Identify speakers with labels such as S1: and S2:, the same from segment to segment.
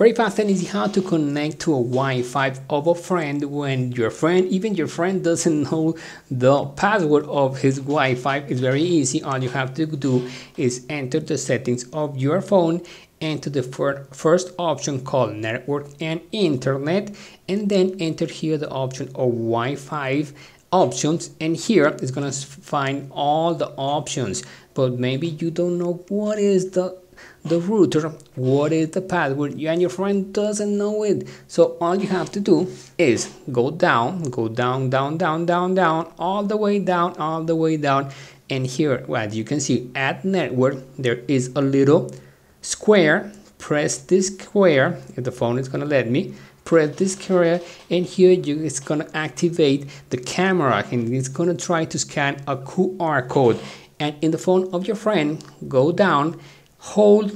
S1: very fast and easy how to connect to a Wi-Fi of a friend when your friend, even your friend doesn't know the password of his Wi-Fi. It's very easy. All you have to do is enter the settings of your phone enter the first option called network and internet and then enter here the option of Wi-Fi options and here it's gonna find all the options but maybe you don't know what is the the router what is the password you and your friend doesn't know it. So all you have to do is go down go down down down down down all the way down all the way down. And here well, as you can see at network there is a little square. Press this square. If the phone is gonna let me press this square. And here you it's gonna activate the camera. And it's gonna try to scan a QR code. And in the phone of your friend go down hold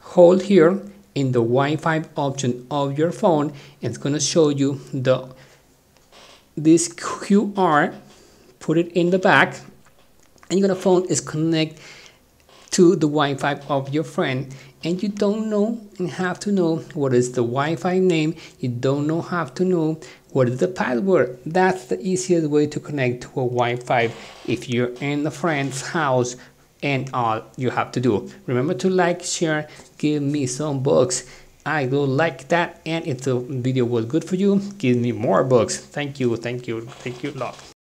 S1: hold here in the Wi-Fi option of your phone. It's going to show you the this QR put it in the back and your phone is connect to the Wi-Fi of your friend. And you don't know and have to know what is the Wi-Fi name. You don't know have to know what is the password. That's the easiest way to connect to a Wi-Fi. If you're in a friend's house and all you have to do. Remember to like share give me some books. I will like that and if the video was good for you give me more books. Thank you thank you thank you lot